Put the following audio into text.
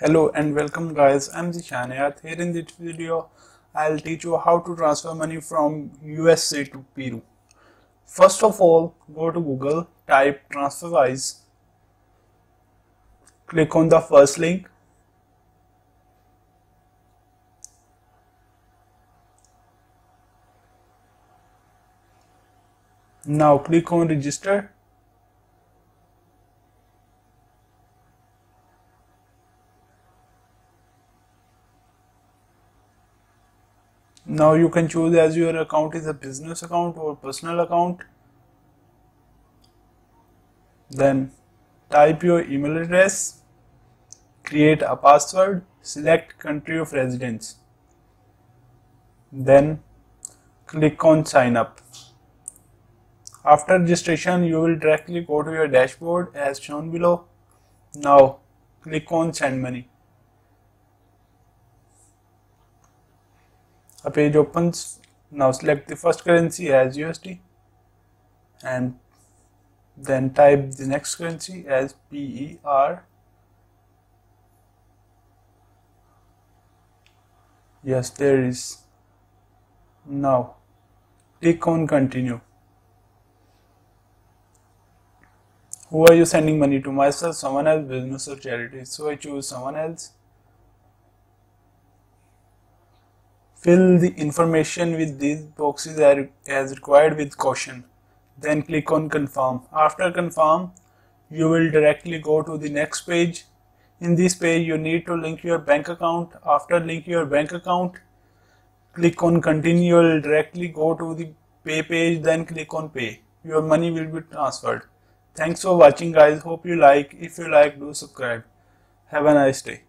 Hello and welcome guys, I'm Zishan Hayat. Here in this video, I'll teach you how to transfer money from USA to Peru. First of all, go to Google, type TransferWise, click on the first link. Now click on register now you can choose as your account is a business account or personal account. Then type your email address create a password select country of residence. Then click on sign up. After registration you will directly go to your dashboard as shown below. Now click on send money a page opens. Now select the first currency as USD and then type the next currency as PER yes there is. Now click on continue. Who are you sending money to? Myself someone else business or charity? So I choose someone else Fill the information with these boxes as required with caution. Then click on confirm. After confirm, you will directly go to the next page. In this page, you need to link your bank account. After link your bank account, click on continue. You will directly go to the pay page. Then click on pay. Your money will be transferred. Thanks for watching guys. Hope you like. If you like, do subscribe. Have a nice day.